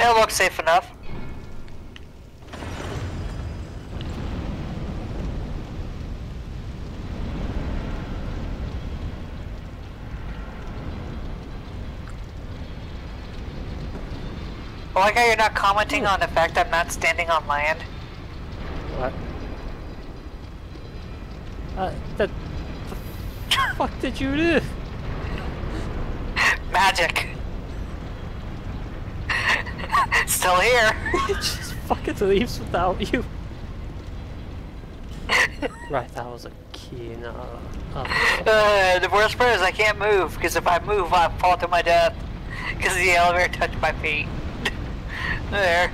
It looks safe enough. I like how you're not commenting on the fact I'm not standing on land. What? Uh, that... The fuck did you do? Magic. Still here. It just fucking leaves without you. right, that was a key. No. Oh, Uh, the worst part is I can't move, because if I move, I fall to my death. Because the elevator touched my feet. there.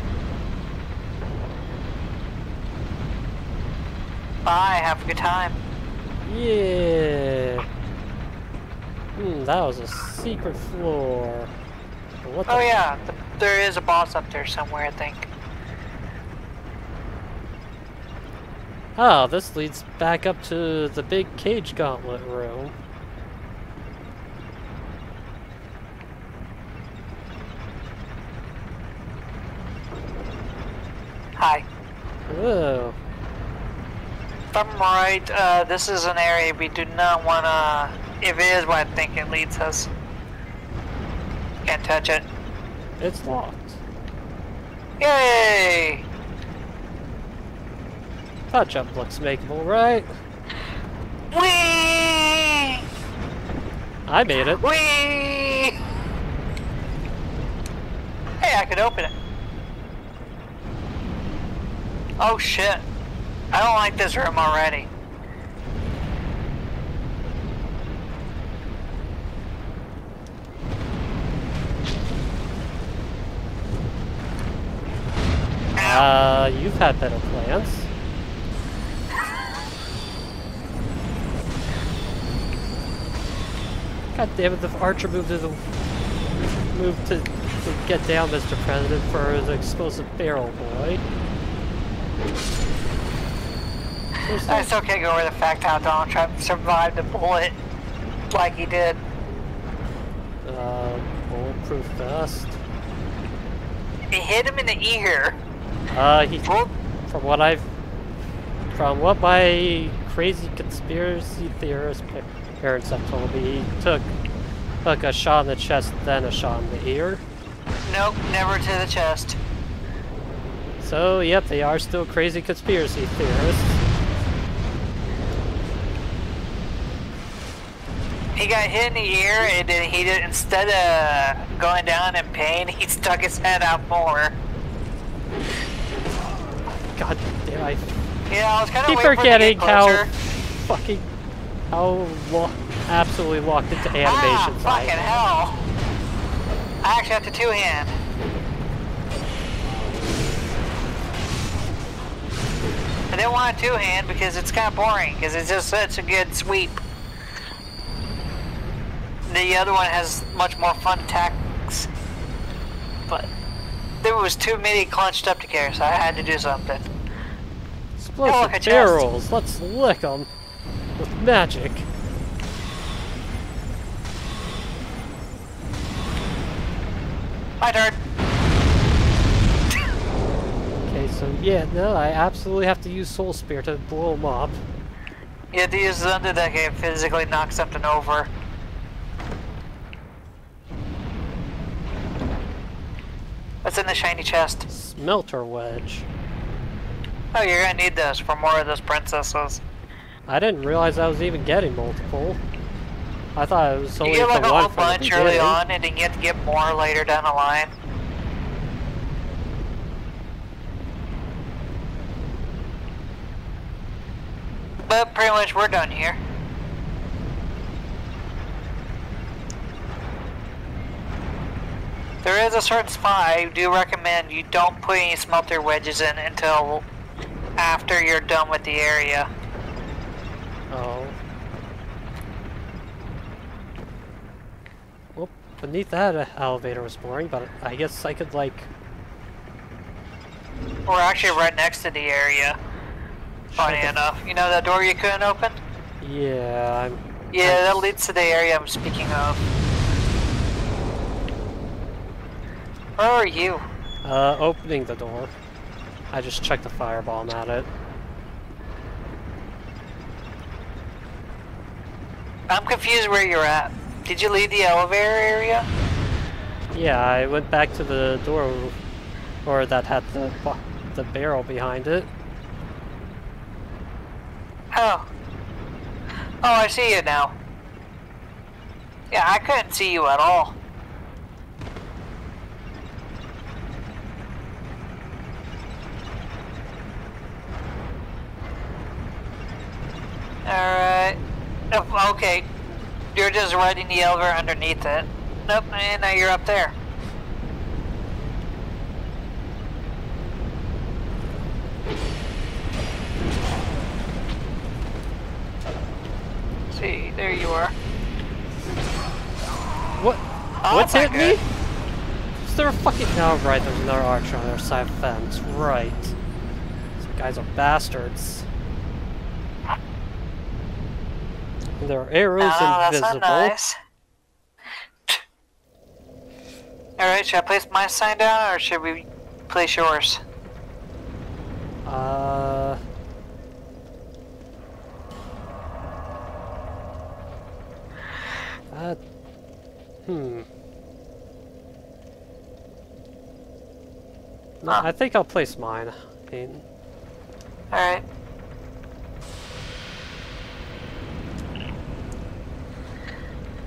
Bye, have a good time. yeah. Hmm, that was a secret floor. What the Oh yeah, th there is a boss up there somewhere, I think. Oh, this leads back up to the big cage gauntlet room. Hi. Whoa. If I'm right, uh, this is an area we do not want to... If it is what I think it leads us. Can't touch it. It's locked. Yay! That jump looks makeable, right? Whee! I made it. Whee! Hey, I could open it. Oh shit. I don't like this room already. Uh, you've had better plans. God damn it, the archer moved to the moved to, to get down, Mr. President, for the explosive barrel boy. There's I still can't go over the fact how Donald Trump survived a bullet like he did. uh, bulletproof vest. It hit him in the ear. Uh, he, from what I've, from what my crazy conspiracy theorist parents have told me, he took, took a shot in the chest, then a shot in the ear. nope, never to the chest. So, yep, they are still crazy conspiracy theorists. He got hit in the ear, and then he did instead of going down in pain, he stuck his head out more. God damn, I Yeah, I was kind of keep forgetting for it how fucking, how lo absolutely locked into Ah, animations I fucking am. hell! I actually have to two hand. I didn't want a two hand because it's kind of boring because it's just such a good sweep. The other one has much more fun attacks, but there was too many crunched up together, so I had to do something. Explosive barrels, let's lick them with magic. My turn. Okay, so yeah, no, I absolutely have to use Soul Spear to blow them up. Have to use something that game physically knock something over. What's in the shiny chest? Smelter Wedge. Oh, you're gonna need this for more of those princesses. I didn't realize I was even getting multiple. I thought it was You only get like a whole bunch early on, and then you have to get more later down the line. But pretty much we're done here. There is a certain spot I do recommend you don't put any smelter wedges in until after you're done with the area. Oh. Well, beneath that elevator was boring, but I guess I could like. We're actually right next to the area. Funny Shut enough. You know that door you couldn't open? Yeah, I'm. Yeah, that leads to the area I'm speaking of. Where are you? Uh, opening the door. I just checked the firebomb at it. I'm confused where you're at. Did you leave the elevator area? Yeah, I went back to the door, or that had the the barrel behind it. Oh. Oh, I see you now. Yeah, I couldn't see you at all. Alright. Oh, okay. You're just riding the elevator underneath it. Nope, and now you're up there. See, there you are. What? Oh, What's hit me? Is there a fucking? Oh, right. There's another archer on the other side of the fence. Right. These guys are bastards. Are arrows Oh, that's invisible. not nice. Alright, should I place my sign down or should we place yours? Uh. That. Hmm. No, Huh. I think I'll place mine. Alright.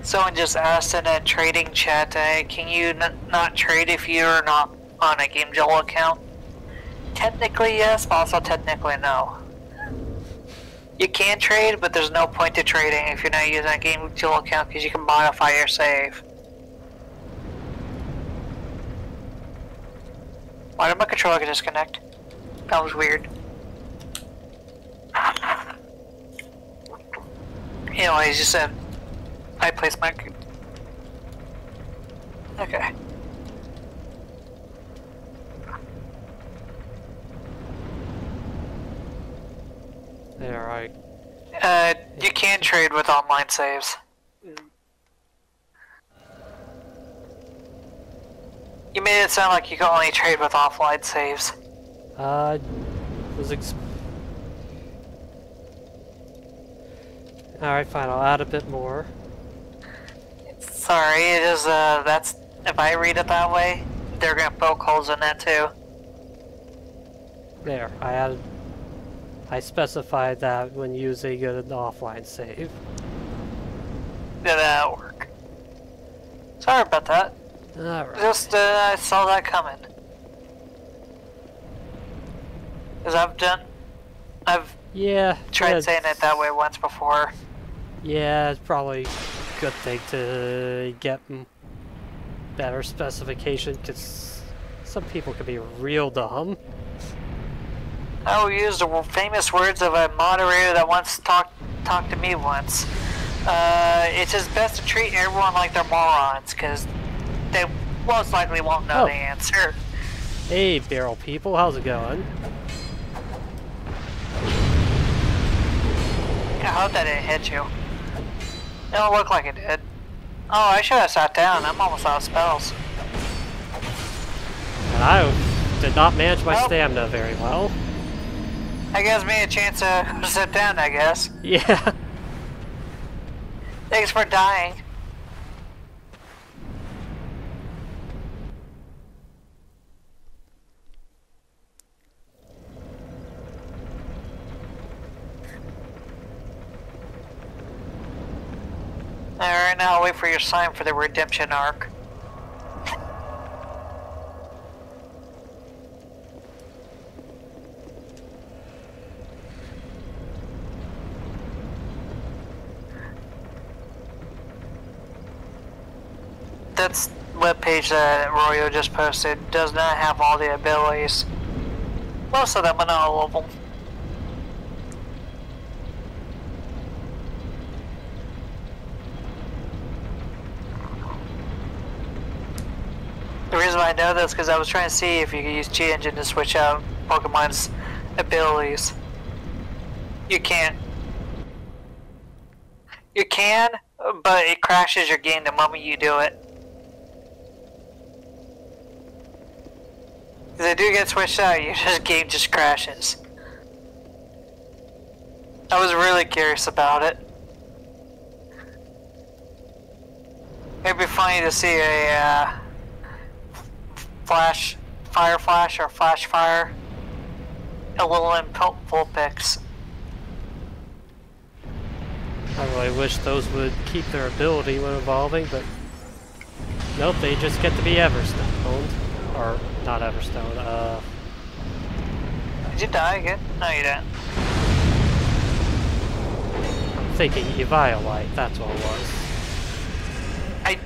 Someone just asked in a trading chat, uh, can you not trade if you're not on a Game Joel account? Technically yes, but also technically no. You can trade, but there's no point to trading if you're not using a Game Joel account because you can modify your save. Why did my controller disconnect? That was weird. Anyways, you said I placed my. Okay. there, I. Uh, you can trade with online saves. You made it sound like you can only trade with offline saves. Uh. Was ex- Alright, fine. I'll add a bit more. Sorry, it is, uh, that's. If I read it that way, they're gonna poke holes in that too. There, I added. I specified that when using an offline save. Did that work? Sorry about that. Alright. Just, uh, I saw that coming. Because I've done. I've Yeah. tried yeah, saying it that way once before. Yeah, it's probably good thing to get better specification because some people can be real dumb. I will use the famous words of a moderator that once talked talked to me once. Uh, it's just best to treat everyone like they're morons, because they most likely won't know Oh. the answer. Hey, barrel people, how's it going? I hope that didn't hit you. It don't look like it did. Oh, I should have sat down. I'm almost out of spells. And I did not manage my Oh. stamina very well. That gives me a chance to sit down, I guess. Yeah. Thanks for dying. Alright, now I'll wait for your sign for the redemption arc. That's webpage that Royo just posted does not have all the abilities. Most of them, but not all of them. The reason why I know this because I was trying to see if you could use G-Engine to switch out Pokemon's abilities. You can't. You can, but it crashes your game the moment you do it. If they do get switched out, your just game just crashes. I was really curious about it. It'd be funny to see a uh, flash, fire flash or flash fire, a little in Vulpix. I really wish those would keep their ability when evolving, but nope, they just get to be Everstone. Or, not Everstone, uh... Did you die again? No, you didn't. I'm thinking Eviolite, that's what it was. I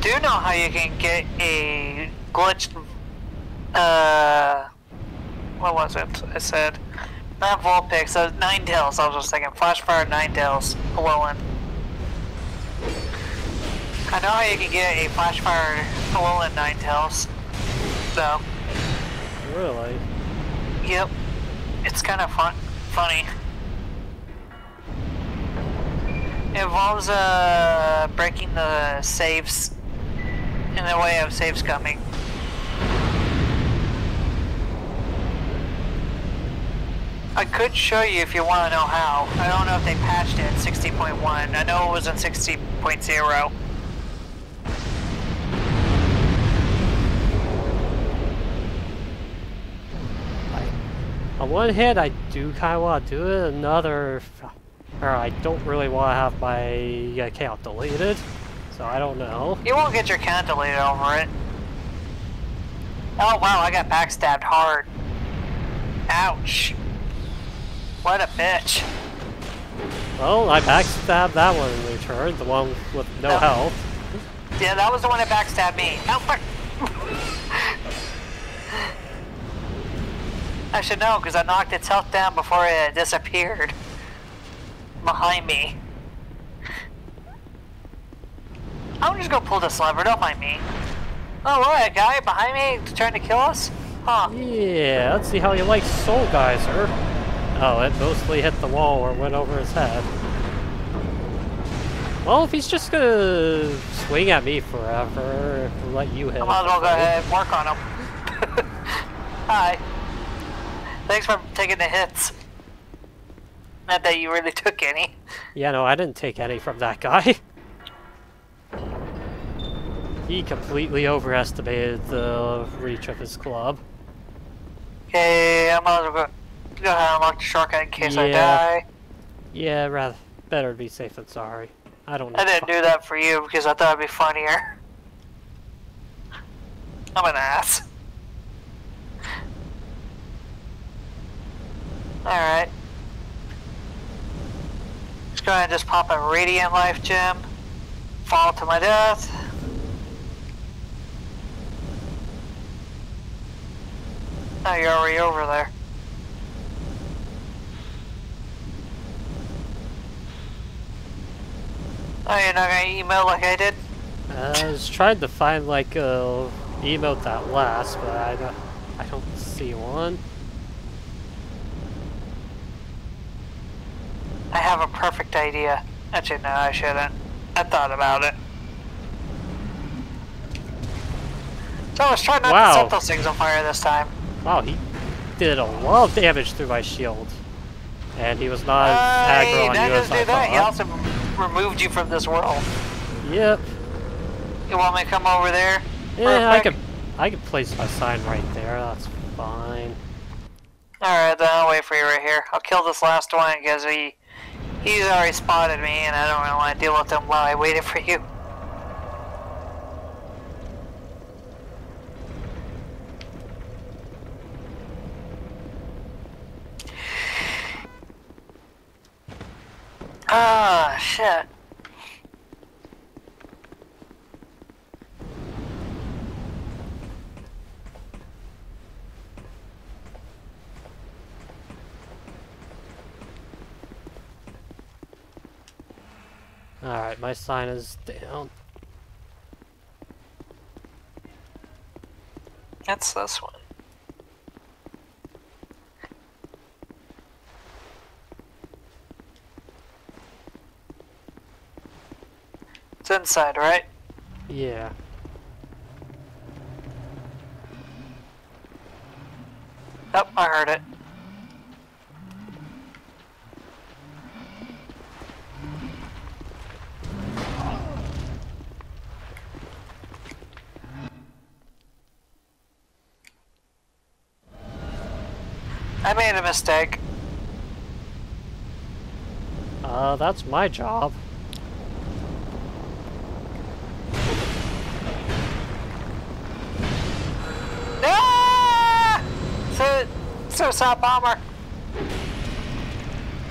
do know how you can get a glitched, uh... What was it? I said... Not Vulpix, uh, Ninetales, I was just thinking. Flashfire Ninetales, Alolan. I know how you can get a Flashfire Alolan Ninetales. So. Really? Yep. It's kind of fun, funny. It involves uh, breaking the saves in the way of saves coming. I could show you if you want to know how. I don't know if they patched it in 60.1. I know it was in 60.0. On one hand, I do kind of want to do it. Another, or I don't really want to have my account deleted. So I don't know. You won't get your account deleted over it. Oh wow, I got backstabbed hard. Ouch. What a bitch. Well, I backstabbed that one in return, the one with no, health. Yeah, that was the one that backstabbed me. Oh, I should know, because I knocked its health down before it disappeared. Behind me. I'm just gonna pull this lever, don't mind me. Oh, what, a guy behind me trying to kill us? Huh. Yeah, let's see how you like Soul Geyser. Oh, it mostly hit the wall or went over his head. Well, if he's just gonna swing at me forever, let you hit I might as well go ahead and work on him. Hi. Thanks for taking the hits. Not that you really took any. Yeah, no, I didn't take any from that guy. he completely overestimated the reach of his club. Okay, I might as well go, go ahead and unlock the shortcut in case yeah. I die. Yeah, rather better to be safe than sorry. I don't know. I didn't do that for you because I thought it'd be funnier. I'm an ass. Alright. Let's go ahead and just pop a Radiant Life Gem. Fall to my death. Oh, you're already over there. Oh, you're not gonna email like I did? I was trying to find like a emote that lasts, but I don't, I don't see one. I have a perfect idea. Actually, no, I shouldn't. I thought about it. So I was trying not wow. to set those things on fire this time. Wow, he did a lot of damage through my shield. And he was not uh, aggro on you as do that. He also removed you from this world. Yep. You want me to come over there? Yeah, I could I could place my sign right there, that's fine. Alright, then I'll wait for you right here. I'll kill this last one because he He's already spotted me, and I don't really want to deal with him while I waited for you. Ah, shit. Alright, my sign is down. That's this one. It's inside, right? Yeah. Oh, I heard it. I made a mistake. Uh, that's my job. So stop bomber.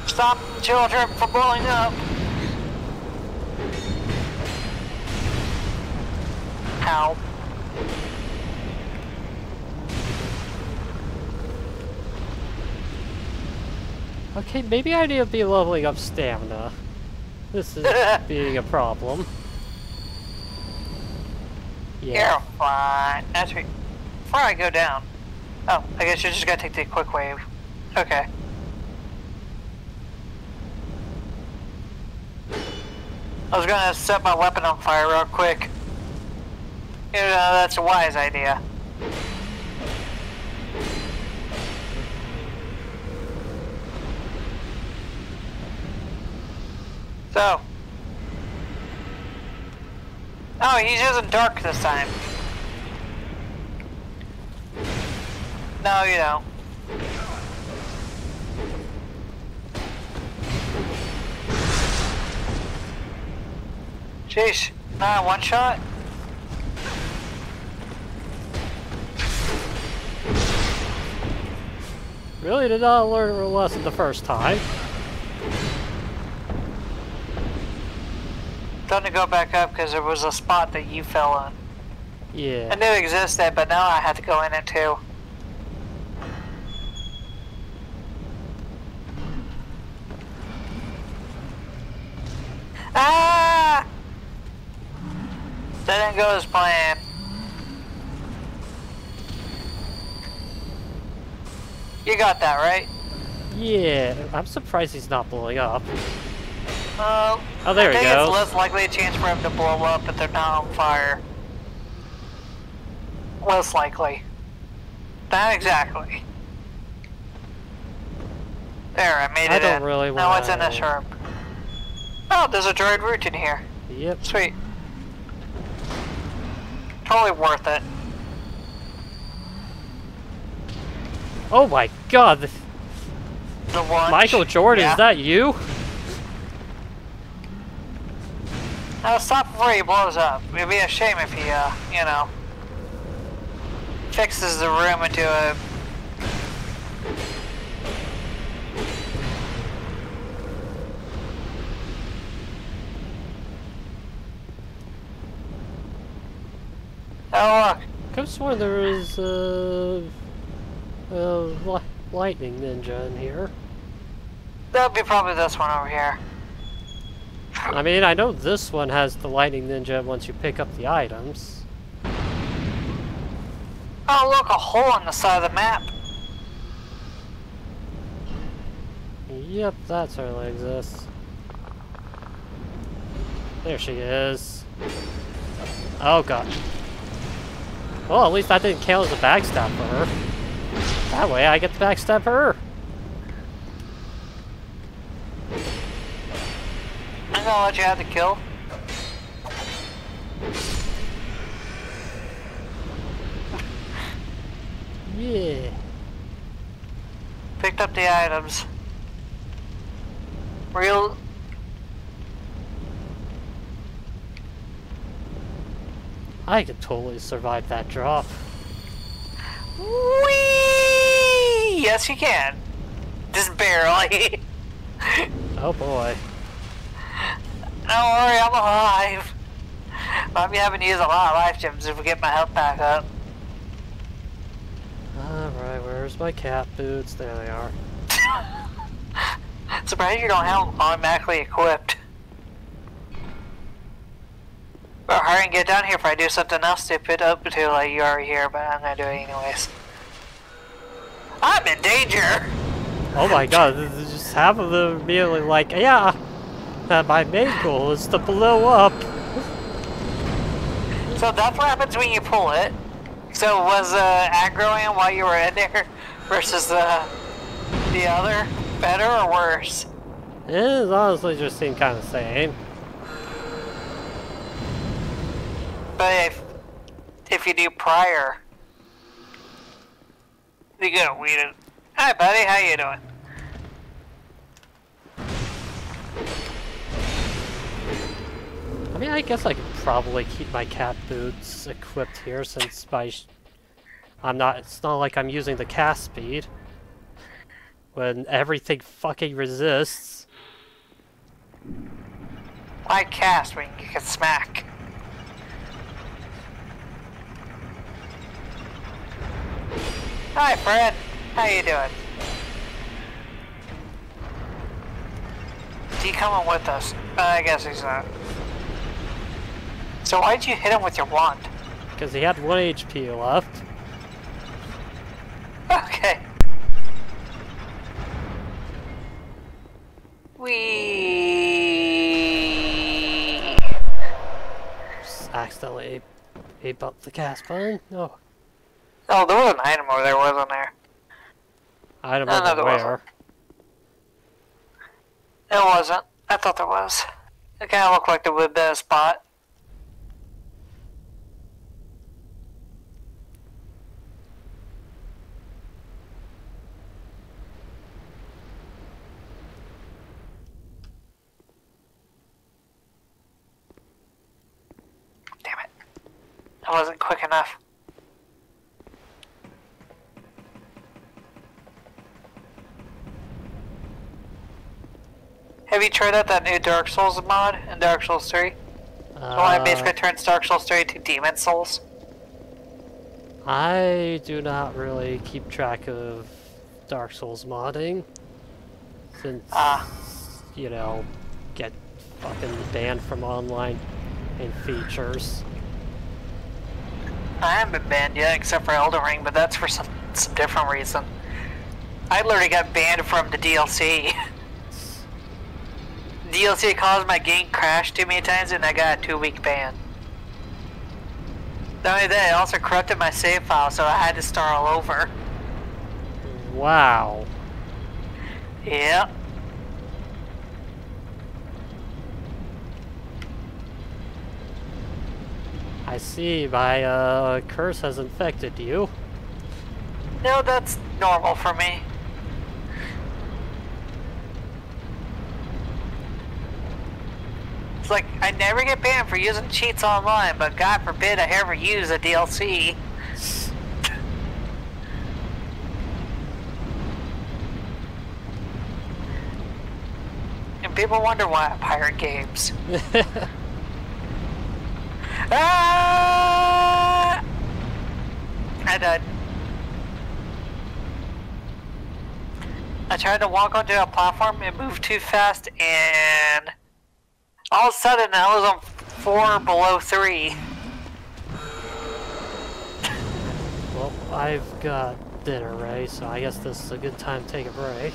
Stop children from blowing up. How? Okay, maybe I need to be leveling up stamina. This is being a problem. Yeah. You're fine. That's right. Before I go down. Oh, I guess you're just gotta take the quick wave. Okay. I was gonna set my weapon on fire real quick. You know, that's a wise idea. So. Oh, he's using dark this time. No, you don't. Jeez, not one shot? Really did not learn a lesson the first time. Time to go back up because there was a spot that you fell on. Yeah. I knew it existed, but now I had to go in it too. Ah! That didn't go as planned. You got that, right? Yeah, I'm surprised he's not blowing up. Uh, Oh, there I we think go. it's less likely a chance for him to blow up if they're not on fire. Less likely. Not exactly. There, I made I it don't in. really Now it's in a sharp. Oh, there's a Dried Root in here. Yep. Sweet. Totally worth it. Oh my god, th- The one. Michael Jordan, yeah. is that you? Now stop before he blows up. It'd be a shame if he, uh, you know, fixes the room into a. Oh look, Could sworn there was uh, a li lightning ninja in here. that'd be probably this one over here. I mean, I know this one has the lightning ninja once you pick up the items. Oh look, a hole in the side of the map. Yep, that certainly exists. There she is. Oh god. Well, at least that didn't count as a backstab for her. That way I get to backstab her. I'm gonna let you have the kill. Yeah. Picked up the items. Real. I could totally survive that drop. Whee! Yes, you can. Just barely. Oh boy. Don't worry, I'm alive. Might be having to use a lot of life gems if we get my health back up. Alright, where's my cat boots? There they are. Surprised you don't have them automatically equipped. Well, hurry and get down here if I do something else stupid up until like you are here, but I'm gonna do it anyways. I'm in danger! Oh my god, just half of them immediately like, yeah, uh, my main goal is to blow up. So that's what happens when you pull it. So was uh, aggroing while you were in there? versus the the other? Better or worse? It is honestly just seemed kind of same. But if if you do prior, you gotta weed it. Hi, buddy. How you doing? I mean, I guess I could probably keep my cat boots equipped here since my... I'm not, it's not like I'm using the cast speed. When everything fucking resists. Why cast when you can smack? Hi, Fred. How you doing? Is he coming with us? Uh, I guess he's not. So why'd you hit him with your wand? Because he had 1 HP left. Okay. We accidentally ape up the cast button. No. Oh, Oh, there was an item over there, wasn't there? Item No, no, over there where? wasn't. It wasn't. I thought there was. It kind of looked like there would be a spot. Damn it. I wasn't quick enough. Have you tried out that new Dark Souls mod in Dark Souls 3? The one that Uh, basically turns Dark Souls 3 into Demon Souls? I do not really keep track of Dark Souls modding. Since, Ah. you know, get fucking banned from online and features. I haven't been banned yet, except for Elden Ring, but that's for some, some different reason. I literally got banned from the DLC. DLC caused my game crash too many times, and I got a two-week ban. Not only that, it also corrupted my save file, so I had to start all over. Wow. Yep. I see my uh, curse has infected you. No, that's normal for me. It's like, I never get banned for using cheats online, but God forbid I ever use a DLC. And people wonder why I pirate games. Ah! I died. I tried to walk onto a platform, it moved too fast, and all of a sudden I was on four below three. well, I've got dinner, right? So I guess this is a good time to take a break.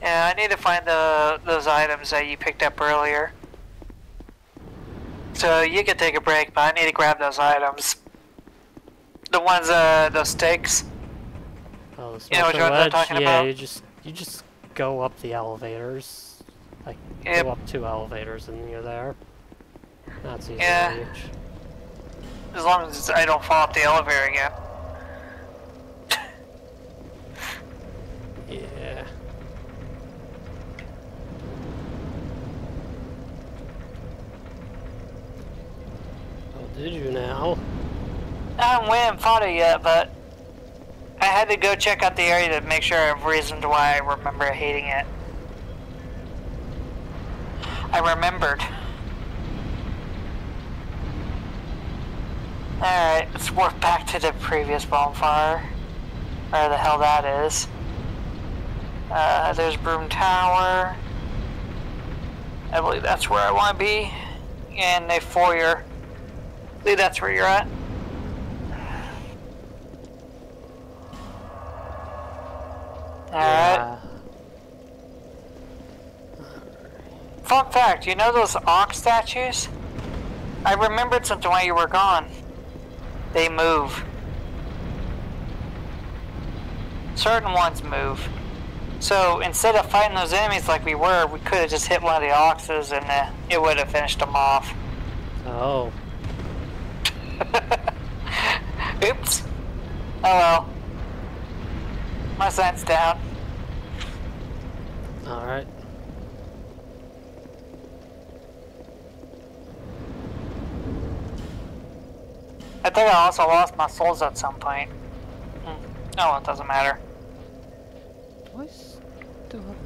Yeah, I need to find the those items that you picked up earlier. So you can take a break, but I need to grab those items. The ones, uh, those stakes. Oh, the You know which smoking I'm talking yeah, about? you just you just go up the elevators. Yep. go up two elevators and you're there. That's easy Yeah. to reach. As long as I don't fall off the elevator again. Yeah. Oh, did you now? I haven't went and fought it yet, but I had to go check out the area to make sure I have reasons why I remember hating it. I remembered. Alright, let's work back to the previous bonfire. Where the hell that is. Uh, there's Brume Tower. I believe that's where I want to be. And a foyer. I believe that's where you're at. Alright. Yeah. Fun fact, you know those ox statues? I remembered something while you were gone. They move. certain ones move. So instead of fighting those enemies like we were, we could have just hit one of the oxes and uh, it would have finished them off. Oh. Oops. Oh well. My sight's down. Alright. Think I also lost my souls at some point. Hmm. Oh, well, it doesn't matter. Do still have.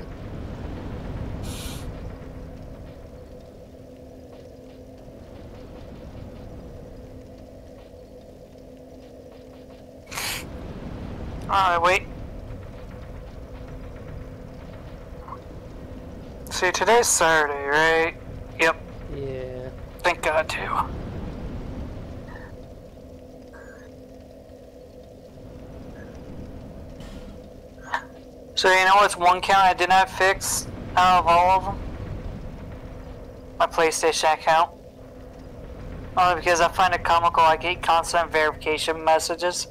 Alright, wait. See, today's Saturday, right? Yep. Yeah. Thank God, too. So you know what's one count I did not fix out of all of them? My PlayStation account. Only because I find it comical I get constant verification messages.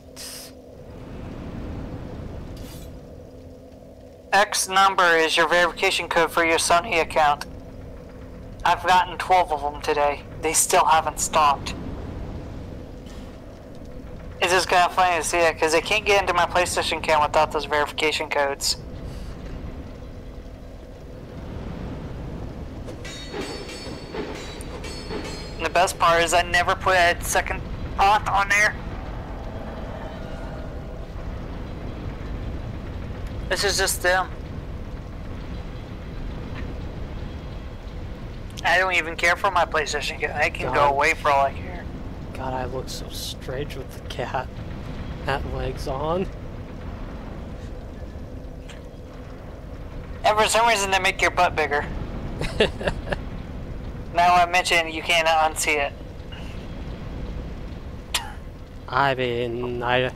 X number is your verification code for your Sony account. I've gotten 12 of them today. They still haven't stopped. It's just kind of funny to see that because I can't get into my PlayStation account without those verification codes. And the best part is I never put a second auth on there. This is just them. I don't even care for my PlayStation account. I can go uh-huh. away for all I care. God, I look so strange with the cat. Hat legs on. And for some reason, they make your butt bigger. Now I mentioned you can't unsee it. I mean, I...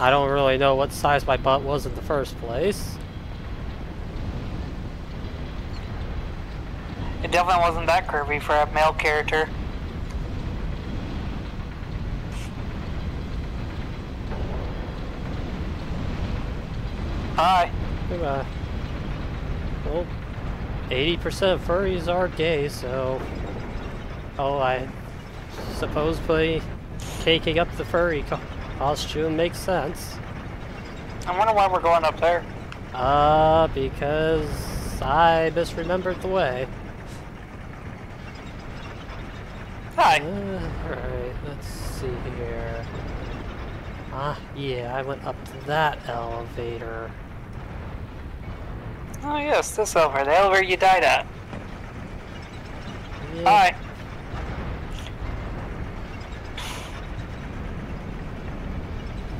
I don't really know what size my butt was in the first place. It definitely wasn't that curvy for a male character. Hi. Uh, well, 80% of furries are gay, so... Oh, I suppose putting caking up the furry co costume makes sense. I wonder why we're going up there. Uh, because I misremembered the way. Hi. Uh, Alright, let's see here. Ah, yeah, I went up to that elevator. Oh yes, this over. The elevator you died at. Yeah. Hi.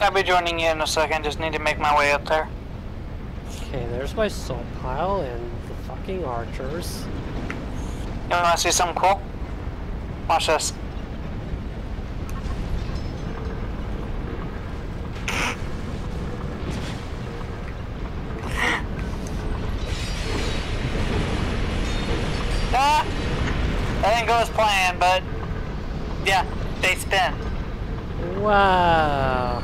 I'll be joining you in a second. Just need to make my way up there. Okay, there's my soul pile and the fucking archers. You want to see something cool? Watch this. Ah! That didn't go as planned, but yeah, they spin. Wow.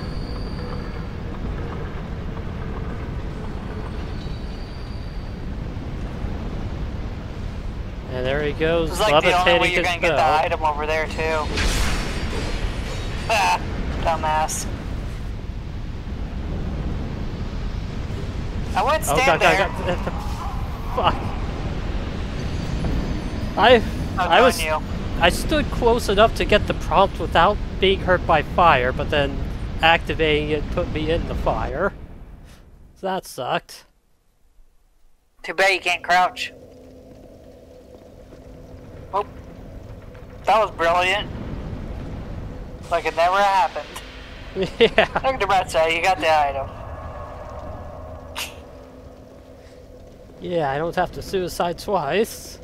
And there he goes, It's like the only way you're gonna get the item over there too. Ah, dumbass. I wouldn't Oh stand god, there. god, god, fuck. I, I was, you. I stood close enough to get the prompt without being hurt by fire, but then activating it put me in the fire. So that sucked. Too bad you can't crouch. Oh, that was brilliant. Like it never happened. yeah. Look at the bright side, you got the item. Yeah, I don't have to suicide twice.